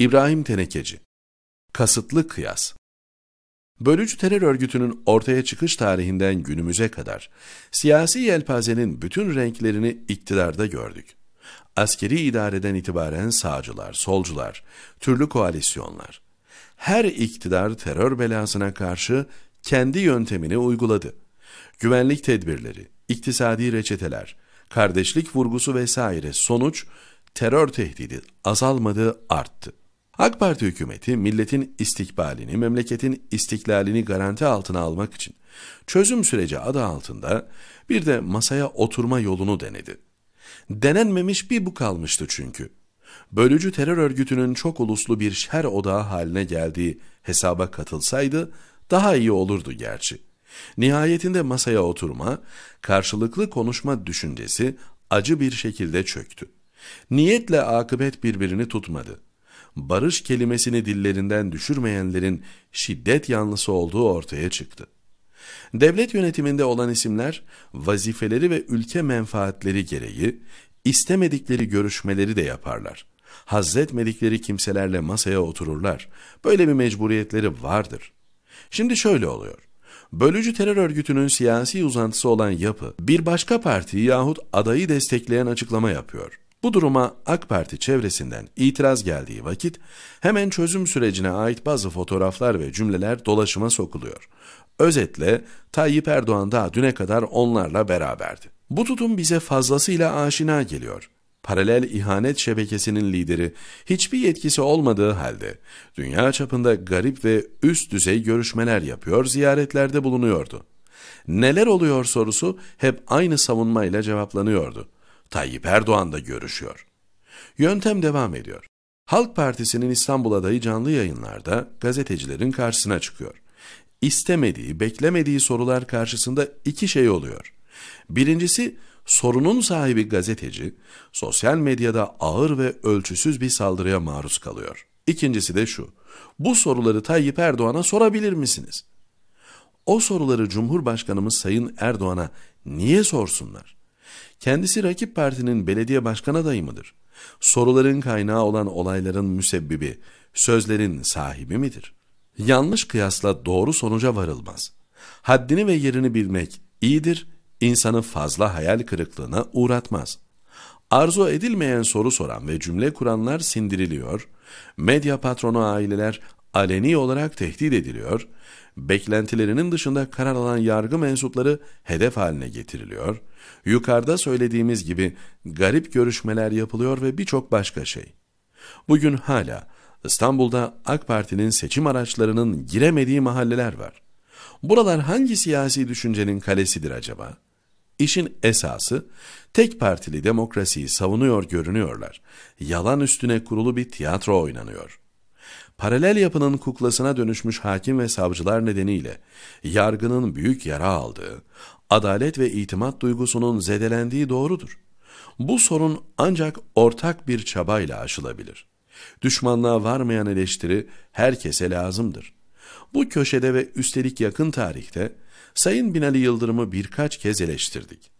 İbrahim Tenekeci Kasıtlı Kıyas Bölücü terör örgütünün ortaya çıkış tarihinden günümüze kadar siyasi yelpazenin bütün renklerini iktidarda gördük. Askeri idareden itibaren sağcılar, solcular, türlü koalisyonlar. Her iktidar terör belasına karşı kendi yöntemini uyguladı. Güvenlik tedbirleri, iktisadi reçeteler, kardeşlik vurgusu vesaire sonuç terör tehdidi azalmadı, arttı. AK Parti hükümeti milletin istikbalini, memleketin istiklalini garanti altına almak için çözüm süreci adı altında bir de masaya oturma yolunu denedi. Denenmemiş bir bu kalmıştı çünkü. Bölücü terör örgütünün çok uluslu bir şer odağı haline geldiği hesaba katılsaydı daha iyi olurdu gerçi. Nihayetinde masaya oturma, karşılıklı konuşma düşüncesi acı bir şekilde çöktü. Niyetle akıbet birbirini tutmadı. Barış kelimesini dillerinden düşürmeyenlerin şiddet yanlısı olduğu ortaya çıktı. Devlet yönetiminde olan isimler vazifeleri ve ülke menfaatleri gereği istemedikleri görüşmeleri de yaparlar. Hazzetmedikleri kimselerle masaya otururlar. Böyle bir mecburiyetleri vardır. Şimdi şöyle oluyor. Bölücü terör örgütünün siyasi uzantısı olan yapı bir başka partiyi yahut adayı destekleyen açıklama yapıyor. Bu duruma AK Parti çevresinden itiraz geldiği vakit hemen çözüm sürecine ait bazı fotoğraflar ve cümleler dolaşıma sokuluyor. Özetle Tayyip Erdoğan daha düne kadar onlarla beraberdi. Bu tutum bize fazlasıyla aşina geliyor. Paralel ihanet şebekesinin lideri hiçbir yetkisi olmadığı halde dünya çapında garip ve üst düzey görüşmeler yapıyor, ziyaretlerde bulunuyordu. Neler oluyor sorusu hep aynı savunmayla cevaplanıyordu. Tayyip Erdoğan da görüşüyor. Yöntem devam ediyor. Halk Partisi'nin İstanbul adayı canlı yayınlarda gazetecilerin karşısına çıkıyor. İstemediği, beklemediği sorular karşısında iki şey oluyor. Birincisi, sorunun sahibi gazeteci, sosyal medyada ağır ve ölçüsüz bir saldırıya maruz kalıyor. İkincisi de şu, bu soruları Tayyip Erdoğan'a sorabilir misiniz? O soruları Cumhurbaşkanımız Sayın Erdoğan'a niye sorsunlar? Kendisi rakip partinin belediye başkan adayı mıdır? Soruların kaynağı olan olayların müsebbibi, sözlerin sahibi midir? Yanlış kıyasla doğru sonuca varılmaz. Haddini ve yerini bilmek iyidir, insanı fazla hayal kırıklığına uğratmaz. Arzu edilmeyen soru soran ve cümle kuranlar sindiriliyor, medya patronu aileler aleni olarak tehdit ediliyor, beklentilerinin dışında karar alan yargı mensupları hedef haline getiriliyor, yukarıda söylediğimiz gibi garip görüşmeler yapılıyor ve birçok başka şey. Bugün hala İstanbul'da AK Parti'nin seçim araçlarının giremediği mahalleler var. Buralar hangi siyasi düşüncenin kalesidir acaba? İşin esası tek partili demokrasiyi savunuyor görünüyorlar. Yalan üstüne kurulu bir tiyatro oynanıyor. Paralel yapının kuklasına dönüşmüş hakim ve savcılar nedeniyle yargının büyük yara aldığı, adalet ve itimat duygusunun zedelendiği doğrudur. Bu sorun ancak ortak bir çabayla aşılabilir. Düşmanlığa varmayan eleştiri herkese lazımdır. Bu köşede ve üstelik yakın tarihte Sayın Binali Yıldırım'ı birkaç kez eleştirdik.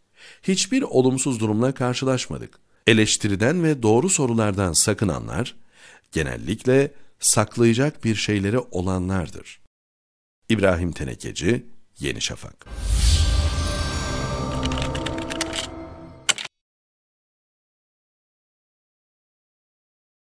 Hiçbir olumsuz durumla karşılaşmadık. Eleştiriden ve doğru sorulardan sakınanlar, genellikle saklayacak bir şeyleri olanlardır. İbrahim Tenekeci, Yeni Şafak